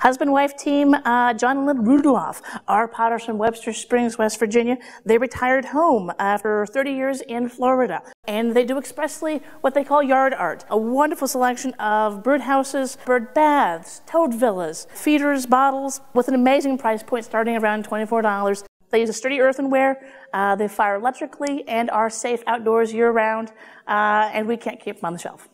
Husband wife team, uh, Jon and Lynn Rudloff are potters from Webster Springs, West Virginia. They retired home after 30 years in Florida. And they do expressly what they call yard art a wonderful selection of bird houses, bird baths, toad villas, feeders, bottles, with an amazing price point starting around $24. They use a sturdy earthenware, uh, they fire electrically, and are safe outdoors year round, uh, and we can't keep them on the shelf.